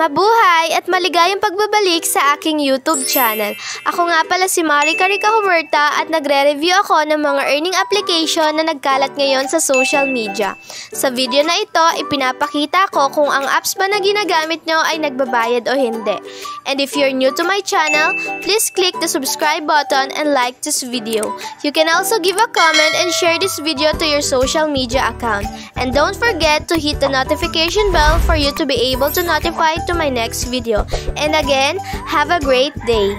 Mabuhay at maligayang pagbabalik sa aking YouTube channel. Ako nga pala si Marika Rica Huberta at nagre-review ako ng mga earning application na nagkalat ngayon sa social media. Sa video na ito, ipinapakita ko kung ang apps ba na ginagamit nyo ay nagbabayad o hindi. And if you're new to my channel, please click the subscribe button and like this video. You can also give a comment and share this video to your social media account. And don't forget to hit the notification bell for you to be able to notify to my next video. And again, have a great day!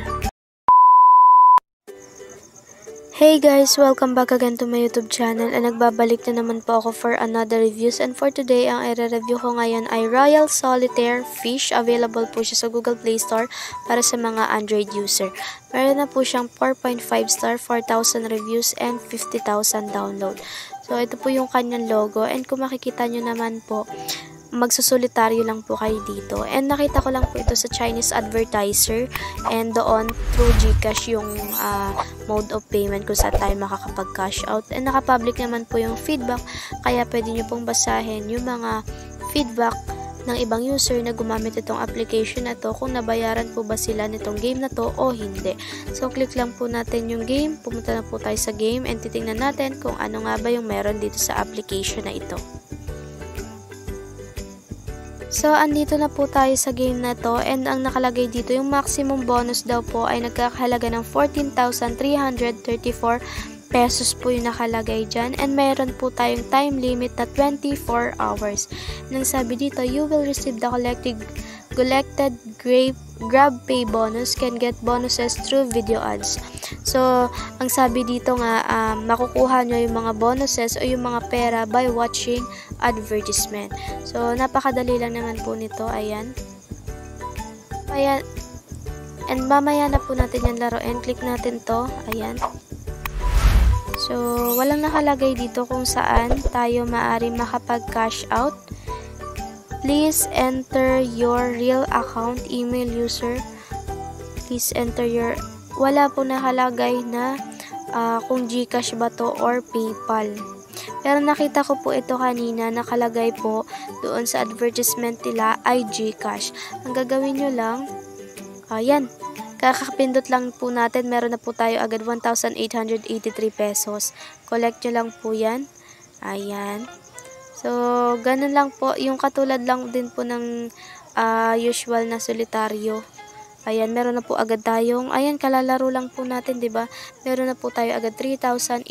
Hey guys! Welcome back again to my YouTube channel and nagbabalik na naman po ako for another reviews and for today ang i-review ko ngayon ay Royal Solitaire Fish. Available po siya sa Google Play Store para sa mga Android user. Meron na po siyang 4.5 star, 4,000 reviews and 50,000 download. So ito po yung kanyang logo and kung makikita nyo naman po magsusulitaryo lang po kayo dito. And nakita ko lang po ito sa Chinese advertiser and doon through Gcash yung uh, mode of payment kung saan tayo makakapag-cash out. And nakapublic naman po yung feedback kaya pwede nyo pong basahin yung mga feedback ng ibang user na gumamit itong application na to kung nabayaran po ba sila nitong game na to o hindi. So, click lang po natin yung game, pumunta na po tayo sa game and titingnan natin kung ano nga ba yung meron dito sa application na ito. So, andito na po tayo sa game na to and ang nakalagay dito, yung maximum bonus daw po ay nagkakahalaga ng 14,334 pesos po yung nakalagay dyan and meron po tayong time limit na 24 hours. Nang sabi dito, you will receive the collected, collected grab, grab pay bonus can get bonuses through video ads. So, ang sabi dito nga, um, makukuha nyo yung mga bonuses o yung mga pera by watching advertisement. So, napakadali lang naman po nito. Ayan. Ayan. And mamaya na po natin yung laro. And click natin to. Ayan. So, walang nakalagay dito kung saan tayo maaari makapag-cash out. Please enter your real account email user. Please enter your wala po nakalagay na uh, kung Gcash ba to or PayPal. Pero nakita ko po ito kanina, nakalagay po doon sa advertisement nila ay Gcash. Ang gagawin nyo lang, ayan, kakapindot lang po natin, meron na po tayo agad 1,883 pesos. Collect nyo lang po yan. Ayan. So, ganun lang po, yung katulad lang din po ng uh, usual na solitaryo. Ayan, meron na po agad tayong, ayan, kalalaro lang po natin, ba diba? Meron na po tayo agad 3,840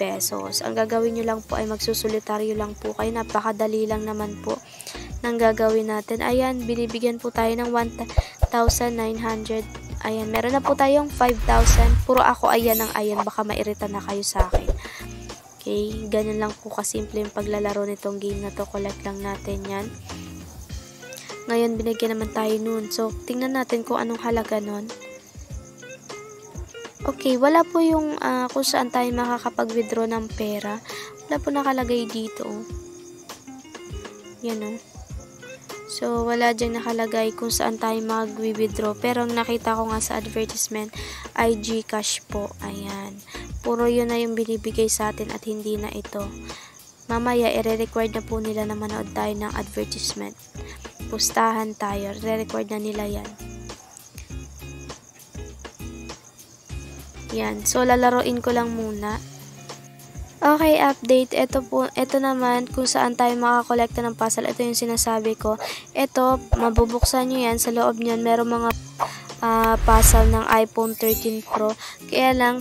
pesos. Ang gagawin nyo lang po ay magsusulitaryo lang po kayo. Napakadali lang naman po ng gagawin natin. Ayan, binibigyan po tayo ng 1,900. Ayan, meron na po tayong 5,000. Puro ako ayan ang ayan, baka mairita na kayo sa akin. Okay, ganyan lang po kasimple yung paglalaro nitong game na to. Collect lang natin yan. Ngayon, binigyan naman tayo nun. So, tingnan natin kung anong halaga nun. Okay, wala po yung uh, kung saan tayo makakapag-withdraw ng pera. Wala po nakalagay dito. Yan o. Oh. So, wala dyan nakalagay kung saan tayo mag-withdraw. Pero, ang nakita ko nga sa advertisement ay Gcash po. Ayan. Puro yun na yung binibigay sa atin at hindi na ito. Mamaya, ire-required na po nila na manood tayo ng advertisement pustahan tayo. Re-record na nila yan. Yan. So, lalaroin ko lang muna. Okay, update. Ito po, ito naman kung saan tayo makakolekta ng puzzle. Ito yung sinasabi ko. Ito, mabubuksan nyo yan. Sa loob nyan, meron mga uh, puzzle ng iPhone 13 Pro. Kaya lang,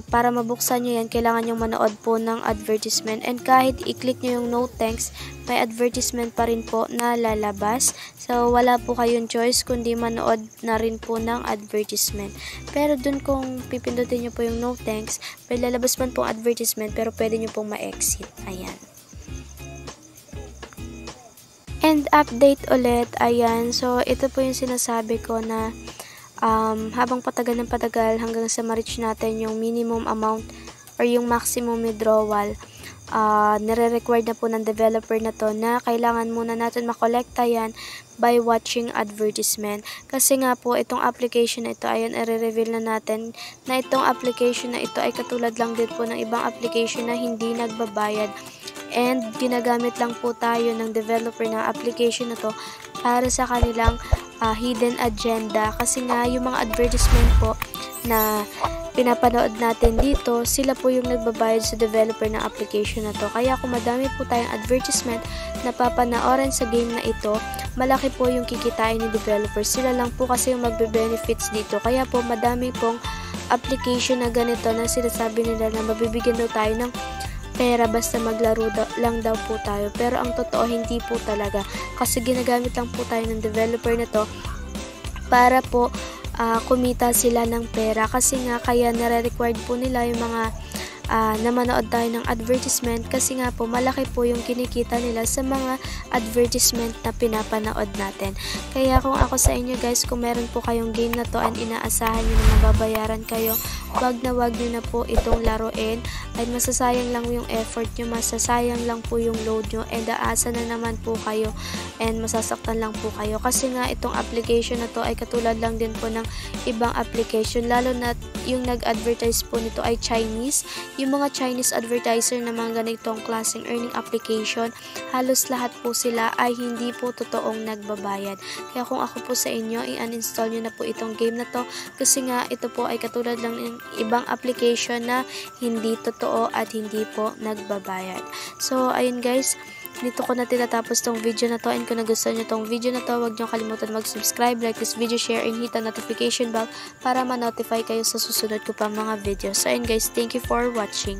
para mabuksan nyo yan, kailangan nyo manood po ng advertisement. And kahit i-click nyo yung no thanks, may advertisement pa rin po na lalabas. So, wala po kayong choice kundi manood na rin po ng advertisement. Pero dun kung pipindutin nyo po yung no thanks, may lalabas man pong advertisement pero pwede nyo pong ma-exit. Ayan. And update ulit, ayan. So, ito po yung sinasabi ko na um, habang patagal ng patagal hanggang sa ma-reach natin yung minimum amount or yung maximum withdrawal, uh, nire-required na po ng developer na to na kailangan muna natin makolekta yan by watching advertisement. Kasi nga po, itong application na ito, ayan, i-reveal na natin na itong application na ito ay katulad lang din po ng ibang application na hindi nagbabayad And ginagamit lang po tayo ng developer ng application na to para sa kanilang uh, hidden agenda. Kasi nga yung mga advertisement po na pinapanood natin dito, sila po yung nagbabayad sa developer ng application na to. Kaya kung madami po tayong advertisement na papanoorin sa game na ito, malaki po yung kikitain ni developer. Sila lang po kasi yung magbe-benefits dito. Kaya po madami pong application na ganito na sinasabi nila na mabibigyan daw tayo ng pera basta maglaro da- lang daw po tayo. Pero ang totoo, hindi po talaga. Kasi ginagamit lang po tayo ng developer na to para po uh, kumita sila ng pera kasi nga kaya nare-required po nila yung mga uh, na manood tayo ng advertisement kasi nga po malaki po yung kinikita nila sa mga advertisement na pinapanood natin. Kaya kung ako sa inyo guys, kung meron po kayong game na to and inaasahan nyo na mababayaran kayo, wag na wag nyo na po itong laruin. Ay masasayang lang yung effort nyo, masasayang lang po yung load nyo and aasa na naman po kayo and masasaktan lang po kayo. Kasi nga itong application na to ay katulad lang din po ng ibang application lalo na yung nag-advertise po nito ay Chinese yung mga Chinese advertiser na mga ganitong klaseng earning application halos lahat po sila ay hindi po totoong nagbabayad kaya kung ako po sa inyo i-uninstall nyo na po itong game na to kasi nga ito po ay katulad lang ng ibang application na hindi totoo at hindi po nagbabayad. So, ayun guys, dito ko na tinatapos tong video na to and kung nagustuhan nyo tong video na to, huwag nyo kalimutan mag-subscribe, like this video, share, and hit the notification bell para ma-notify kayo sa susunod ko pa mga videos. So, ayun guys, thank you for watching.